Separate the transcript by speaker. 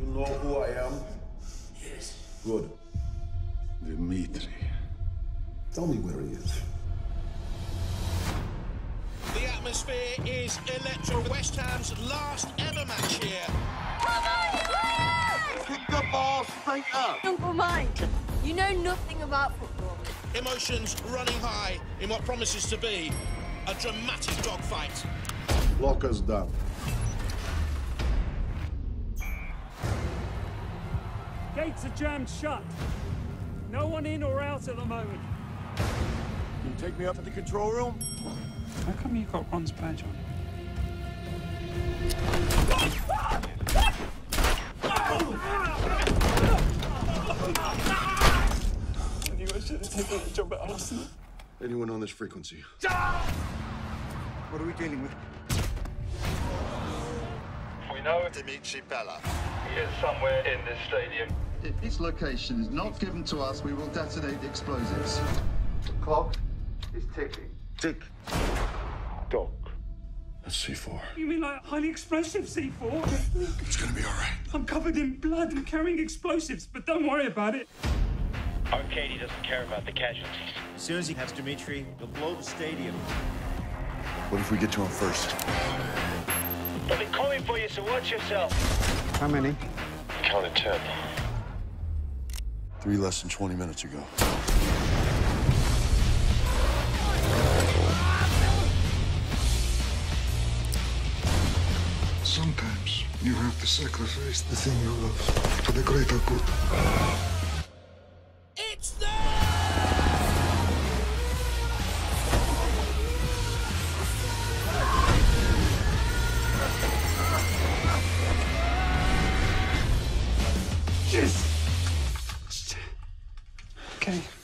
Speaker 1: You know who I am?
Speaker 2: Yes.
Speaker 1: Good.
Speaker 3: Dimitri.
Speaker 1: Tell me where he is.
Speaker 4: The atmosphere is electric. West Ham's last ever match here.
Speaker 1: Kick the ball straight up.
Speaker 5: Uncle Mike, you know nothing about football.
Speaker 4: Emotions running high in what promises to be a dramatic dogfight.
Speaker 1: Lock us down.
Speaker 6: Gates are jammed shut. No one in or out at the moment.
Speaker 1: Can you take me up to the control room?
Speaker 6: How come you got Ron's badge on? I knew I should have taken the job at Arsenal.
Speaker 1: Anyone on this frequency?
Speaker 3: What are we dealing with?
Speaker 7: We know
Speaker 3: Dimitri Belov.
Speaker 7: he is somewhere in this stadium.
Speaker 8: If its location is not given to us, we will detonate the explosives.
Speaker 1: The clock is ticking.
Speaker 3: Tick.
Speaker 1: Tock. That's C4.
Speaker 6: You mean like highly explosive C4?
Speaker 1: It's gonna be all right.
Speaker 6: I'm covered in blood and carrying explosives, but don't worry about it.
Speaker 9: Arkady doesn't care about the casualties.
Speaker 10: As soon as he has Dimitri, he'll blow the stadium.
Speaker 1: What if we get to him first?
Speaker 9: They'll be coming for you, so watch yourself.
Speaker 3: How many?
Speaker 7: Counted ten.
Speaker 1: Three less than 20 minutes ago.
Speaker 3: Sometimes you have to sacrifice the thing you love for the greater good.
Speaker 6: Okay.